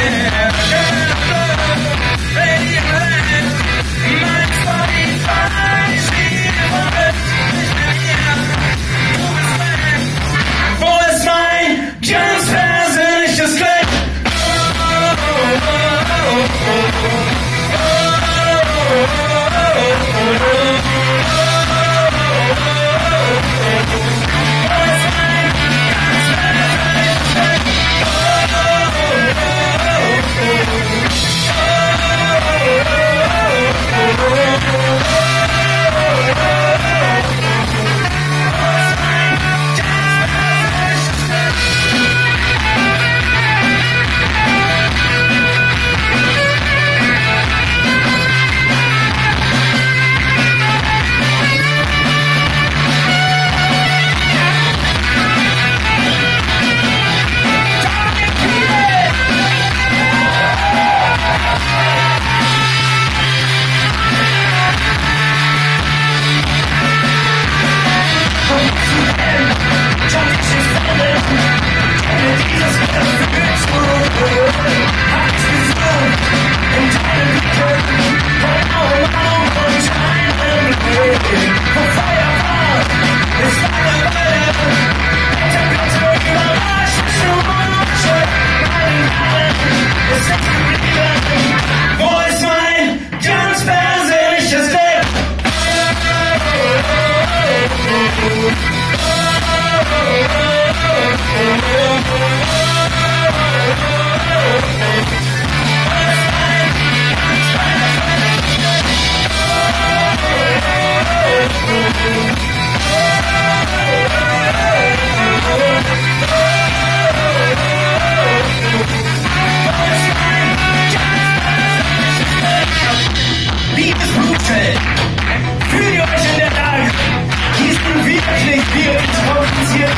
yeah, yeah. Fühlt ihr euch in der Lage. diesen Hier sind wirklich wir introduziert.